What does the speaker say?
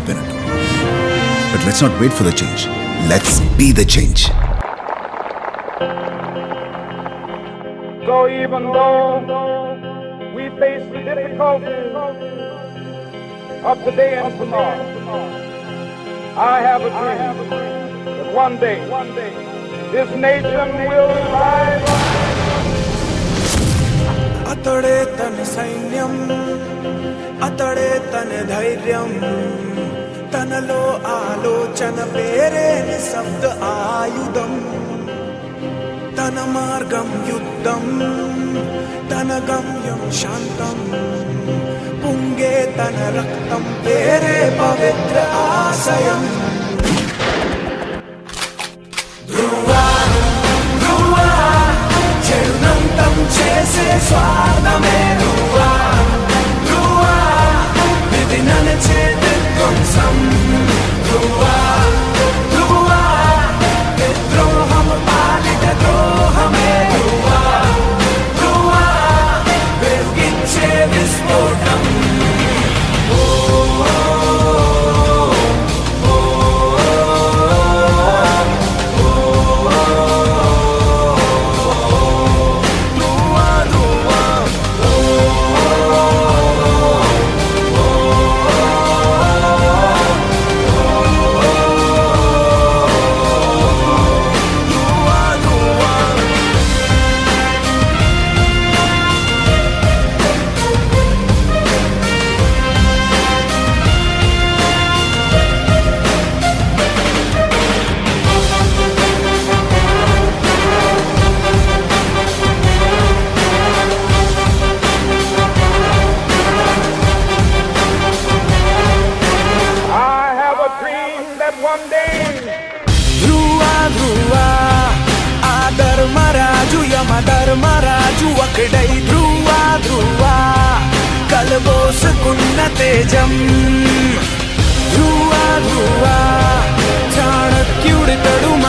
But let's not wait for the change. Let's be the change. Go even though we face the difficulties of today and tomorrow, I have a dream that one day, one day, this nation will rise. అతడే తన ధైర్యం. తనలో ఆలోచన పేరే నిశ్శబ్ద ఆయుధం. తన మార్గం యుద్ధం తన గమ్యం శాంతం. పొంగే తన రక్తం పేరే పవిత్ర ఆశయం. ఒకడై ధ్రువ ధ్రువ కలబోసుకున్న తేజం. ధ్రువ ధ్రువ చాణక్యుడితడు